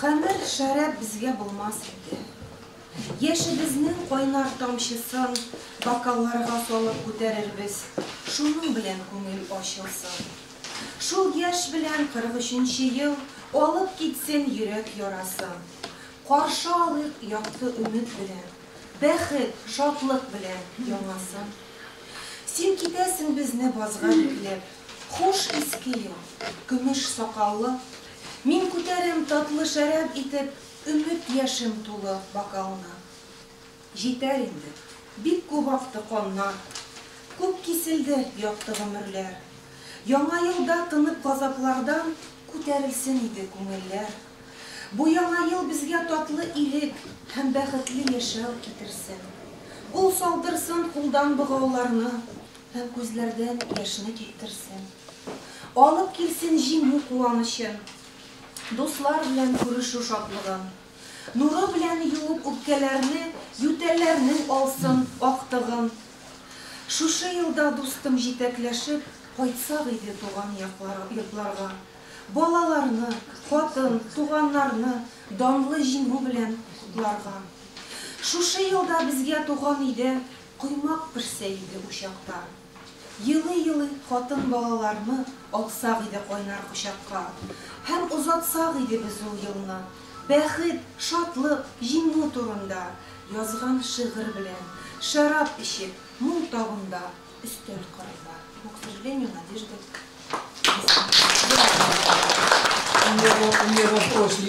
Хәмер шәрәп безгә булмас иде. Яшебезнең кайнар тамчысын бокалларга салып күтәрербез. Шуның белән күңел ачылсын. Шул яшь белән 43нче ел алып китсен йөрәк ярасын. Каршы алыйк якты өмет белән. Бәхет, шатлык белән яңасын. Син китәсең безне базга бикләп. Хуш иске ел, көмеш сакаллы. Мин күтәрем татлы шәрәп итеп, өмет яшем тулы бокалны. Җитәр инде. Бик күп. Күп киселде якты гомерләр. Яңа елда тынып газаплардан күтәрелсен иде күңелләр. Бу яңа ел безгә татлы илек һәм бәхетле яшәү китерсен. Ул салдырсын кулдан богауларны һәм күзләрдән яшьне китерсен. Алып килсен җиңү куанычын, дуслар белән күрешү шатлыгын. Нуры белән юып үпкәләрне, ютәлләрнең алсын актыгын. Шушы елда дустым җитәкләшеп, кайтсак иде туган яклар- йортларга. Балаларны, хатын, туганнарны данлы җиңү белән котларга. Шушы елда безгә туган иде, коймак пешсә иде учакта. Йылы-йылы хатын балаларны алсак иде кайнар кочакка. Һәм узатсак иде без ул елны. Бәхет, шатлык, җиңү турында язган шигырь белән, шарап эчеп, мул табында, өстәл кырында. Но, к сожалению, надежды У нього прошлі